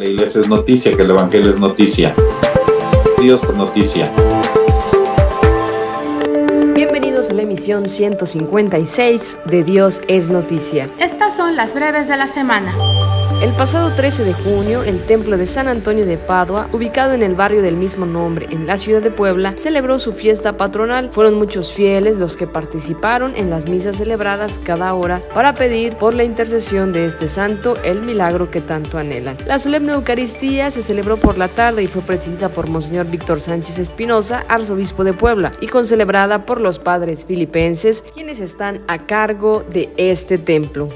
la iglesia es noticia, que el evangelio es noticia. Dios es noticia. Bienvenidos a la emisión 156 de Dios es noticia. Estas son las breves de la semana. El pasado 13 de junio, el templo de San Antonio de Padua, ubicado en el barrio del mismo nombre en la ciudad de Puebla, celebró su fiesta patronal. Fueron muchos fieles los que participaron en las misas celebradas cada hora para pedir por la intercesión de este santo el milagro que tanto anhelan. La solemne Eucaristía se celebró por la tarde y fue presidida por Monseñor Víctor Sánchez Espinosa, arzobispo de Puebla, y concelebrada por los padres filipenses, quienes están a cargo de este templo.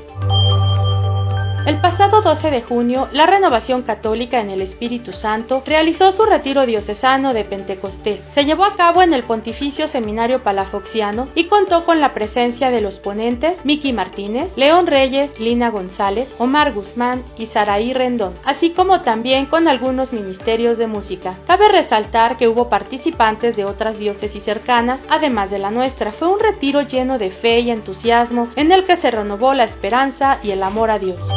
Pasado 12 de junio, la Renovación Católica en el Espíritu Santo realizó su retiro diocesano de Pentecostés. Se llevó a cabo en el Pontificio Seminario Palafoxiano y contó con la presencia de los ponentes Miki Martínez, León Reyes, Lina González, Omar Guzmán y Saraí Rendón, así como también con algunos ministerios de música. Cabe resaltar que hubo participantes de otras diócesis cercanas, además de la nuestra. Fue un retiro lleno de fe y entusiasmo en el que se renovó la esperanza y el amor a Dios.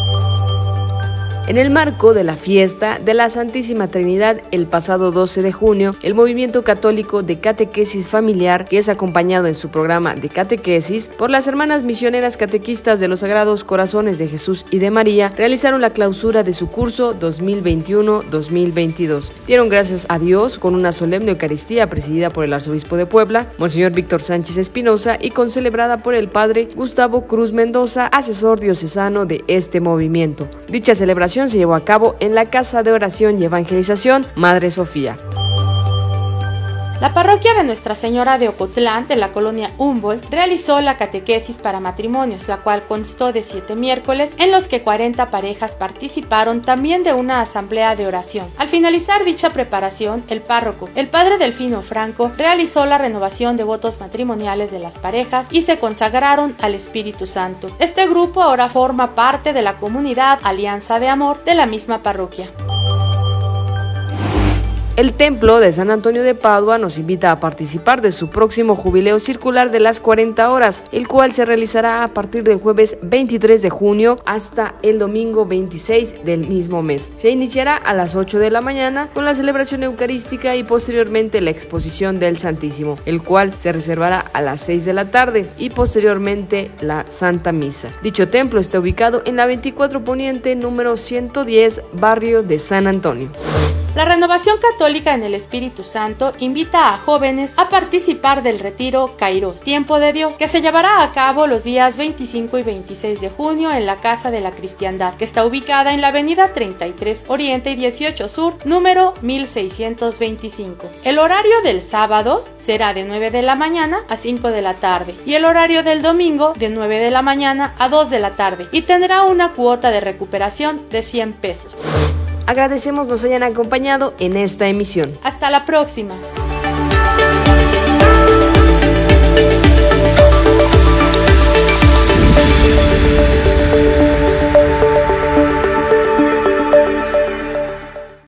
En el marco de la fiesta de la Santísima Trinidad el pasado 12 de junio, el Movimiento Católico de Catequesis Familiar, que es acompañado en su programa de catequesis por las hermanas misioneras catequistas de los Sagrados Corazones de Jesús y de María, realizaron la clausura de su curso 2021-2022. Dieron gracias a Dios con una solemne Eucaristía presidida por el Arzobispo de Puebla, Monseñor Víctor Sánchez Espinosa, y concelebrada por el Padre Gustavo Cruz Mendoza, asesor diocesano de este movimiento. Dicha se llevó a cabo en la Casa de Oración y Evangelización Madre Sofía. La parroquia de Nuestra Señora de Ocotlán, de la colonia Humboldt, realizó la catequesis para matrimonios, la cual constó de siete miércoles, en los que 40 parejas participaron también de una asamblea de oración. Al finalizar dicha preparación, el párroco, el padre Delfino Franco, realizó la renovación de votos matrimoniales de las parejas y se consagraron al Espíritu Santo. Este grupo ahora forma parte de la comunidad Alianza de Amor de la misma parroquia. El templo de San Antonio de Padua nos invita a participar de su próximo jubileo circular de las 40 horas, el cual se realizará a partir del jueves 23 de junio hasta el domingo 26 del mismo mes. Se iniciará a las 8 de la mañana con la celebración eucarística y posteriormente la exposición del Santísimo, el cual se reservará a las 6 de la tarde y posteriormente la Santa Misa. Dicho templo está ubicado en la 24 Poniente número 110, barrio de San Antonio. La Renovación Católica en el Espíritu Santo invita a jóvenes a participar del retiro Kairos, Tiempo de Dios, que se llevará a cabo los días 25 y 26 de junio en la Casa de la Cristiandad, que está ubicada en la Avenida 33 Oriente y 18 Sur, número 1625. El horario del sábado será de 9 de la mañana a 5 de la tarde y el horario del domingo de 9 de la mañana a 2 de la tarde y tendrá una cuota de recuperación de 100 pesos. Agradecemos nos hayan acompañado en esta emisión. Hasta la próxima.